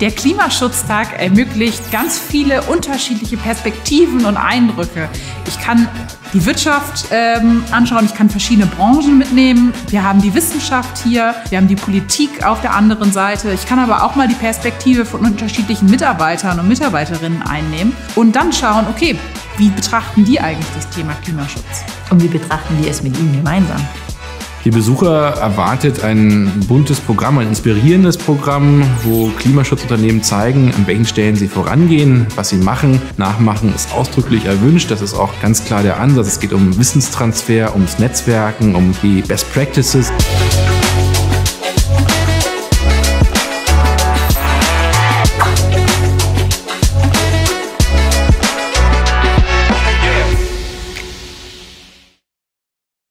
Der Klimaschutztag ermöglicht ganz viele unterschiedliche Perspektiven und Eindrücke. Ich kann die Wirtschaft ähm, anschauen, ich kann verschiedene Branchen mitnehmen. Wir haben die Wissenschaft hier, wir haben die Politik auf der anderen Seite. Ich kann aber auch mal die Perspektive von unterschiedlichen Mitarbeitern und Mitarbeiterinnen einnehmen und dann schauen, okay, wie betrachten die eigentlich das Thema Klimaschutz? Und wie betrachten die es mit Ihnen gemeinsam? Die Besucher erwartet ein buntes Programm, ein inspirierendes Programm, wo Klimaschutzunternehmen zeigen, an welchen Stellen sie vorangehen, was sie machen. Nachmachen ist ausdrücklich erwünscht. Das ist auch ganz klar der Ansatz. Es geht um Wissenstransfer, ums Netzwerken, um die Best Practices.